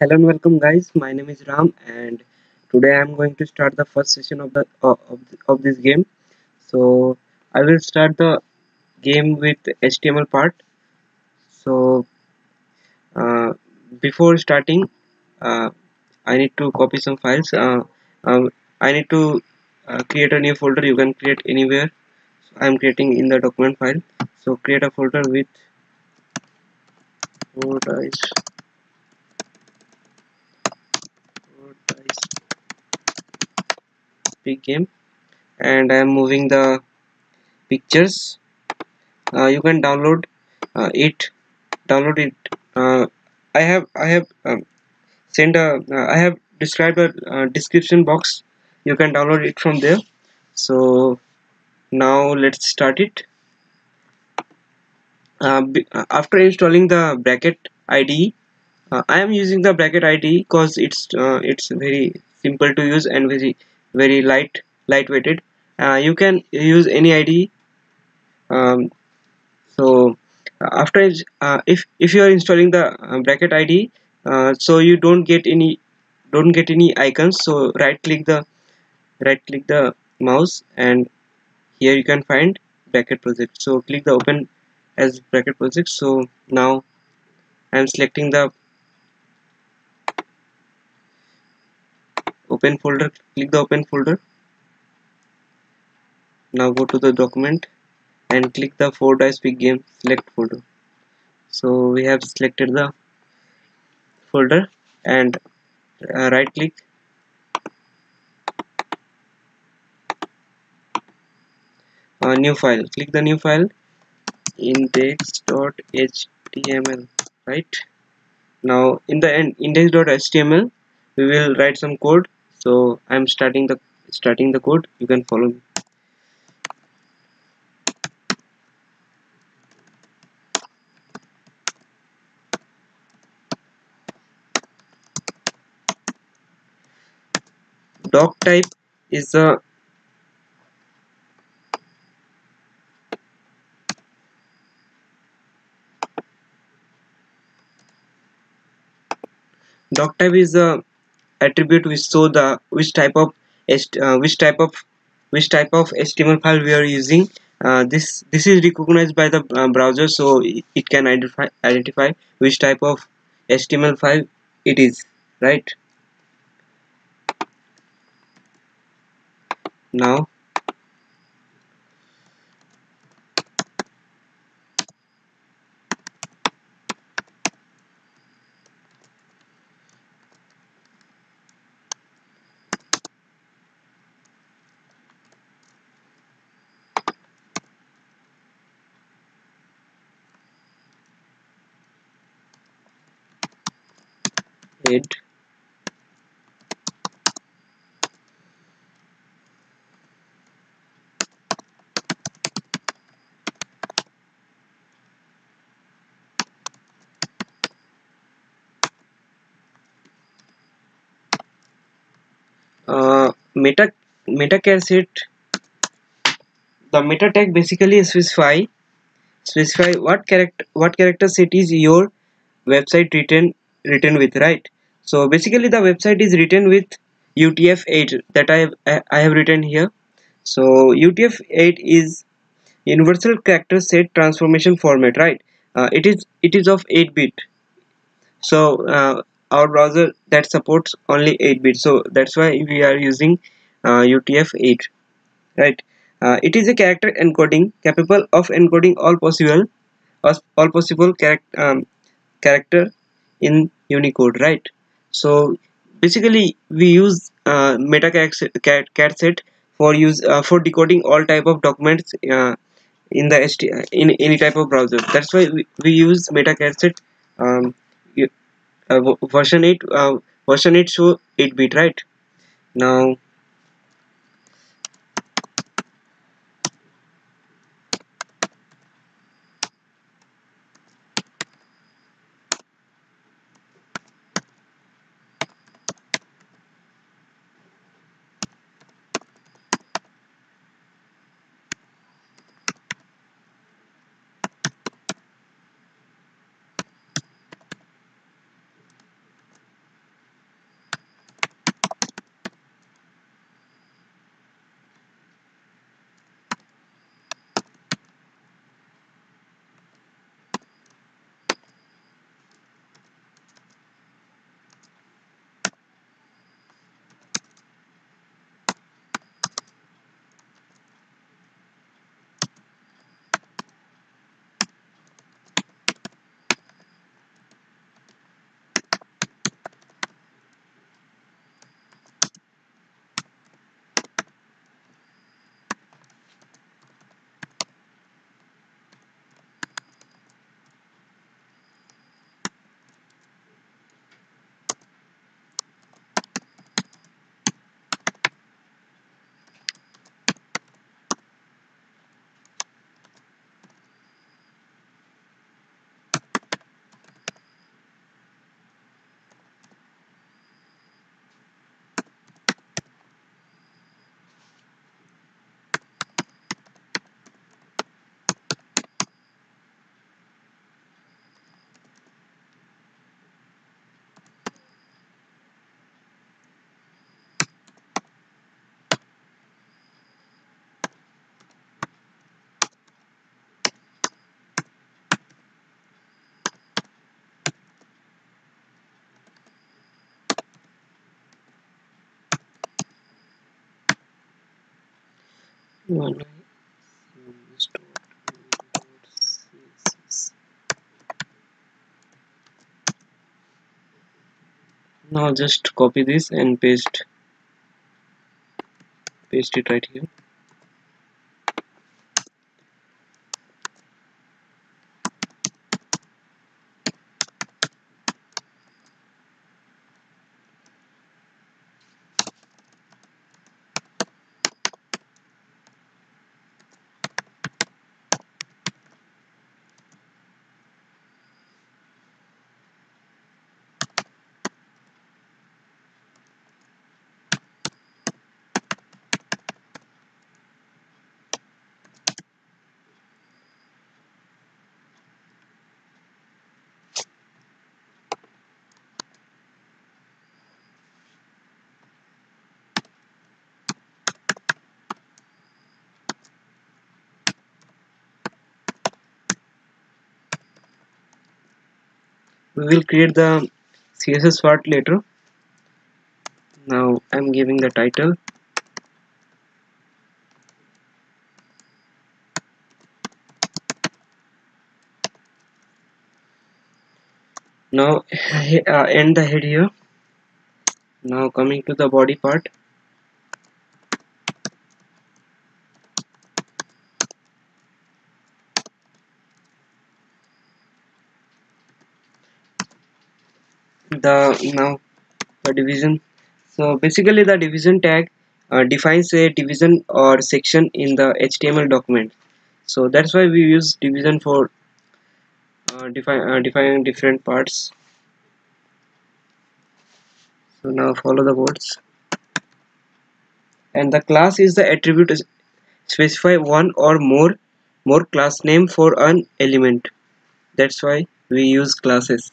Hello and welcome guys. My name is Ram and today I am going to start the first session of the uh, of, of this game. So I will start the game with HTML part. So uh, before starting uh, I need to copy some files. Uh, um, I need to uh, create a new folder. You can create anywhere. So I am creating in the document file. So create a folder with game. And I am moving the pictures. Uh, you can download uh, it download it. Uh, I have I have um, sent a uh, I have described a uh, description box. You can download it from there. So now let's start it. Uh, after installing the bracket IDE I am using the bracket IDE because it's it's very simple to use and very very light lightweighted. Uh, you can use any IDE um, so after uh, if if you are installing the uh, bracket IDE uh, so you don't get any don't get any icons. So right click the right click the mouse and here you can find bracket project. So click the open as bracket project. So now I'm selecting the open folder click the open folder. Now go to the document and click the 4 dice pig game select folder. So we have selected the folder and uh, right click. Uh, new file click the new file. index.html right? Now in the end index.html we will write some code so i'm starting the starting the code. You can follow me. Doc type is a doc type is a attribute which show the which type of uh, which type of which type of HTML file we are using. Uh, this this is recognized by the uh, browser so it can identify identify which type of HTML file it is right? Now head uh, meta meta charset the meta tag basically specify specify what character what character set is your website written written with right so basically the website is written with UTF-8 that I have, I have written here. So UTF-8 is universal character set transformation format right? Uh, it is it is of 8 bit. So uh, our browser that supports only 8 bit. So that's why we are using uh, UTF-8 right? Uh, it is a character encoding capable of encoding all possible all possible character um, character in Unicode right so basically we use uh, meta charset for use uh, for decoding all type of documents uh, in the HT in any type of browser. That's why we, we use meta charset um, uh, version 8 uh, version 8 show 8 bit right? Now one now just copy this and paste paste it right here we will create the css part later. Now i'm giving the title. Now uh, end the head here. Now coming to the body part the now the division. So basically the division tag uh, defines a division or section in the HTML document. So that's why we use division for uh, define uh, defining different parts. So now follow the words. And the class is the attribute specify one or more more class name for an element. That's why we use classes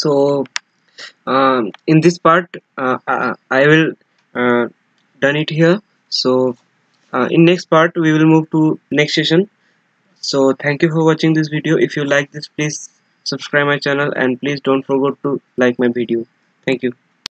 so um, in this part uh, I will uh, done it here. So uh, in next part we will move to next session. So thank you for watching this video. If you like this please subscribe my channel and please don't forget to like my video. Thank you